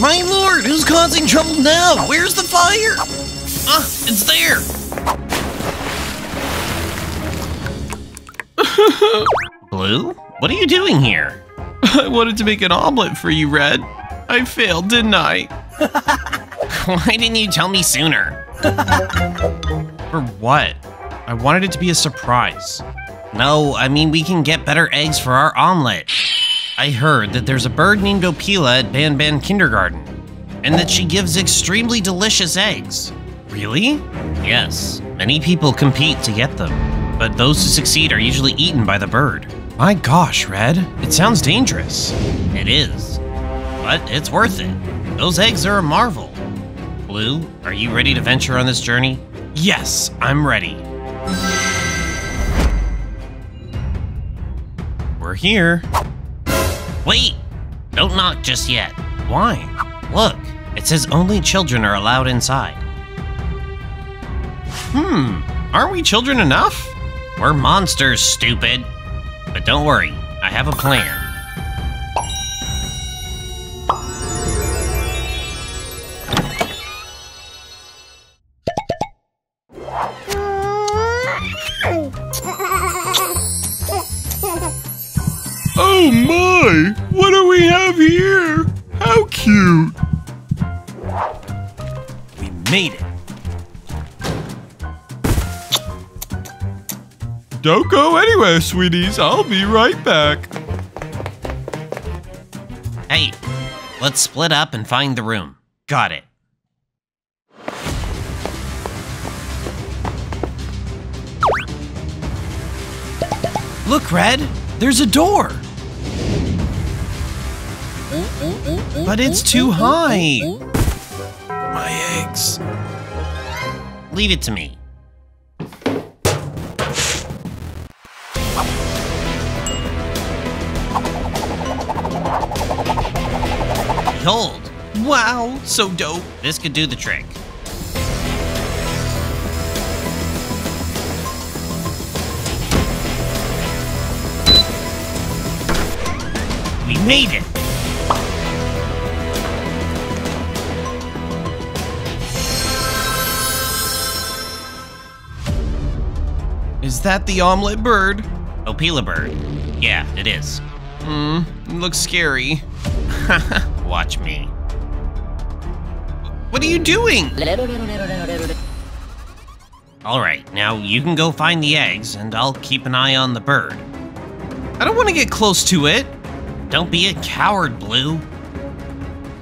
My lord, who's causing trouble now? Where's the fire? Ah, it's there. Blue, what are you doing here? I wanted to make an omelet for you, Red. I failed, didn't I? Why didn't you tell me sooner? For what? I wanted it to be a surprise. No, I mean we can get better eggs for our omelet. I heard that there's a bird named Opila at Ban Ban Kindergarten, and that she gives extremely delicious eggs. Really? Yes, many people compete to get them, but those who succeed are usually eaten by the bird. My gosh, Red. It sounds dangerous. It is, but it's worth it. Those eggs are a marvel. Blue, are you ready to venture on this journey? Yes, I'm ready. We're here. Wait! Don't knock just yet. Why? Look, it says only children are allowed inside. Hmm, aren't we children enough? We're monsters, stupid. But don't worry, I have a plan. Cute! We made it. Don't go anywhere, sweeties. I'll be right back. Hey, let's split up and find the room. Got it. Look, Red. There's a door. But it's too high. My eggs. Leave it to me. Behold, Wow, so dope. this could do the trick. We made it! Is that the omelet bird? Opila bird. Yeah, it is. Hmm, looks scary. Watch me. What are you doing? Alright, now you can go find the eggs, and I'll keep an eye on the bird. I don't want to get close to it. Don't be a coward, Blue.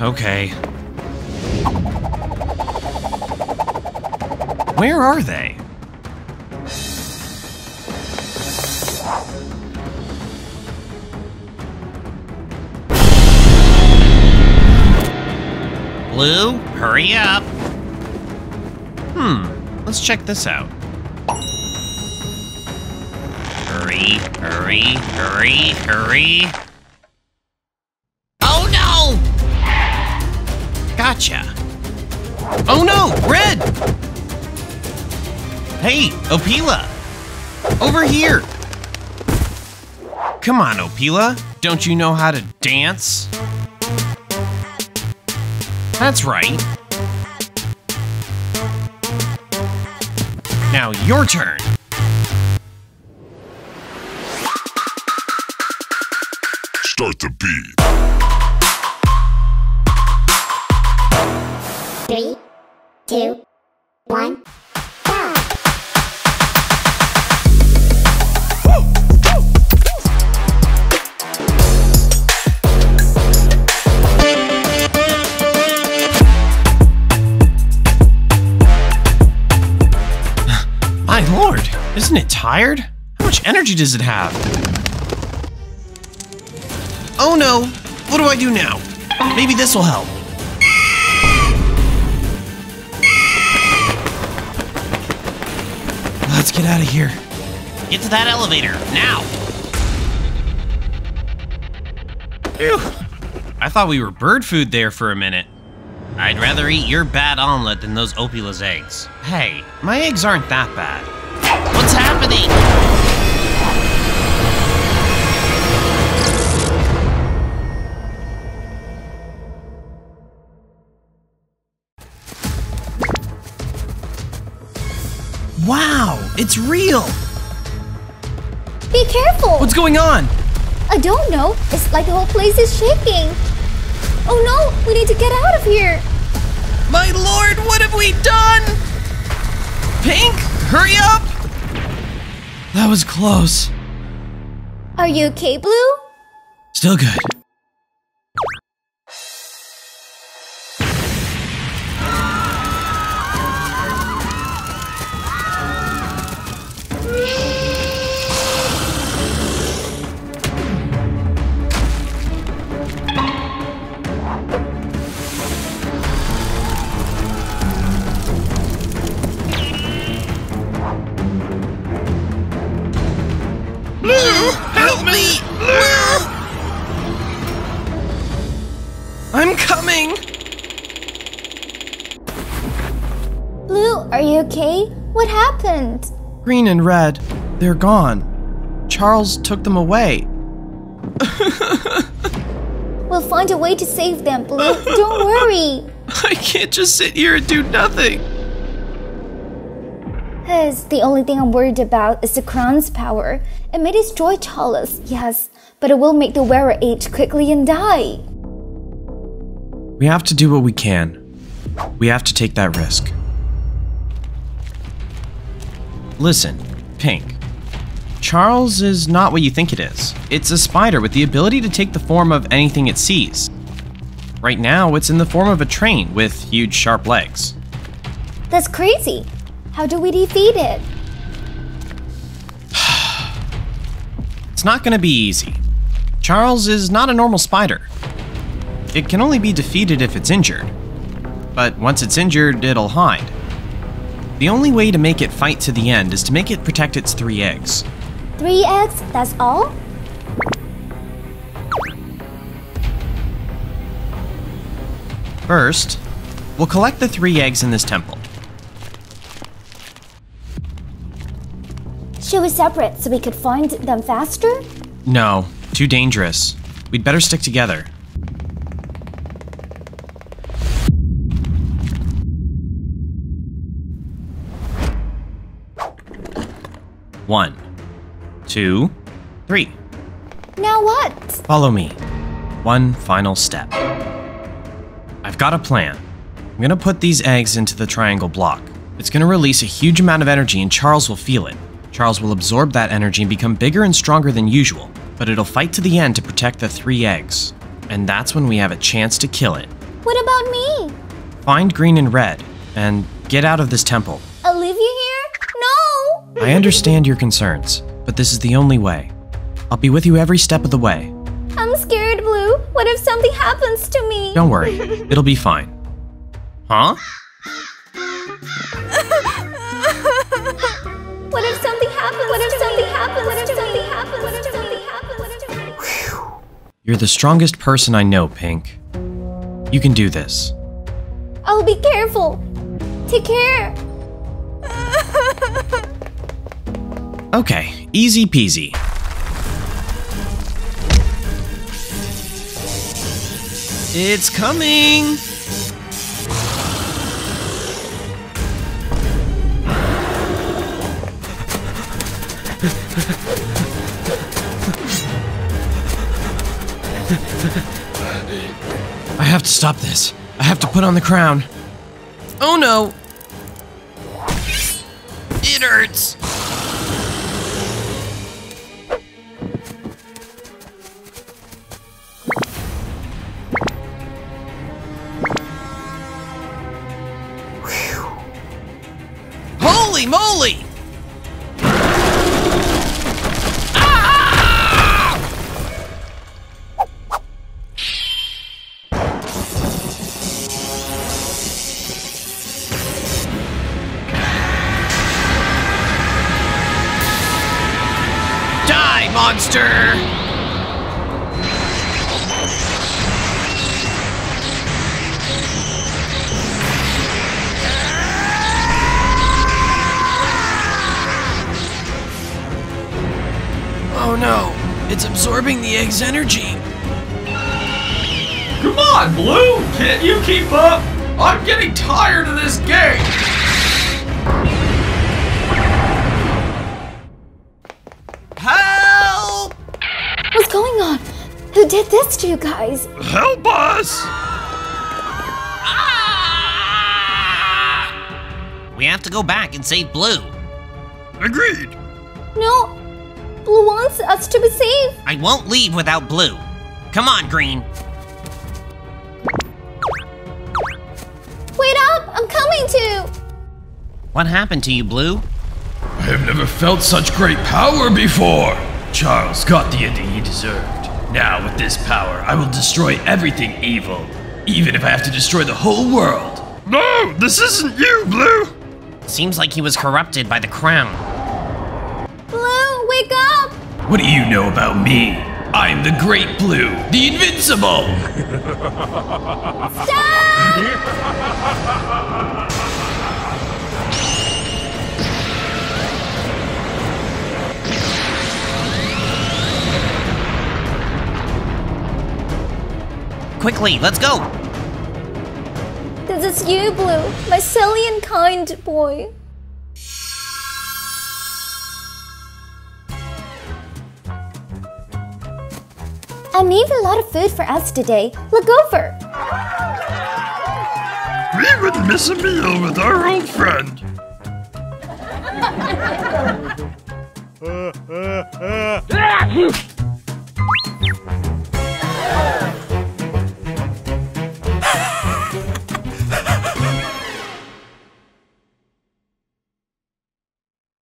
Okay. Where are they? Blue, hurry up. Hmm, let's check this out. Hurry, hurry, hurry, hurry. Oh no! Gotcha. Oh no, Red! Hey, Opila! Over here! Come on, Opila. Don't you know how to dance? That's right. Now your turn. Start the beat. Three, two, Lord, isn't it tired? How much energy does it have? Oh no! What do I do now? Maybe this will help. Let's get out of here. Get to that elevator, now! Phew. I thought we were bird food there for a minute. I'd rather eat your bad omelet than those Opila's eggs. Hey, my eggs aren't that bad. What's happening? Wow, it's real! Be careful! What's going on? I don't know. It's like the whole place is shaking. Oh no, we need to get out of here. My lord, what have we done? Pink, hurry up! That was close. Are you okay, Blue? Still good. Green and red, they're gone. Charles took them away. We'll find a way to save them, Blue. Don't worry. I can't just sit here and do nothing. Cause the only thing I'm worried about is the crown's power. It may destroy Charles, yes, but it will make the wearer age quickly and die. We have to do what we can. We have to take that risk. Listen, Pink. Charles is not what you think it is. It's a spider with the ability to take the form of anything it sees. Right now, it's in the form of a train with huge sharp legs. That's crazy. How do we defeat it? It's not going to be easy. Charles is not a normal spider. It can only be defeated if it's injured. But once it's injured, it'll hide. The only way to make it fight to the end is to make it protect its three eggs. Three eggs, that's all? First, we'll collect the three eggs in this temple. Should we separate so we could find them faster? No, too dangerous. We'd better stick together. One, two, three. Now what? Follow me. One final step. I've got a plan. I'm gonna put these eggs into the triangle block. It's gonna release a huge amount of energy and Charles will feel it. Charles will absorb that energy and become bigger and stronger than usual, but it'll fight to the end to protect the three eggs. And that's when we have a chance to kill it. What about me? Find green and red, and get out of this temple. I'll leave you here? No! I understand your concerns, but this is the only way. I'll be with you every step of the way. I'm scared, Blue. What if something happens to me? Don't worry, it'll be fine. Huh? What if something happens? What if something happens? What if something happens? What if something happens? What if something happens? You're the strongest person I know, Pink. You can do this. I'll be careful. Take care. Okay, easy peasy. It's coming! I have to stop this. I have to put on the crown. Oh no! It hurts! Holy moly! Die, no, It's absorbing the egg's energy. Come on, Blue! Can't you keep up? I'm getting tired of this game! Help! What's going on? Who did this to you guys? Help us! Ah! We have to go back and save Blue. Agreed. No. Blue wants us to be safe. I won't leave without Blue. Come on, Green. Wait up! I'm coming to. What happened to you, Blue? I have never felt such great power before! Charles got the ending he deserved. Now, with this power, I will destroy everything evil, even if I have to destroy the whole world. No, this isn't you, Blue. Seems like he was corrupted by the crown. Blue, wake up! What do you know about me? I'm the Great Blue, the Invincible! Stop! Quickly, let's go! This is you, Blue, my silly and kind boy. Made a lot of food for us today. Look over. We would miss a meal with our old friend. Ah,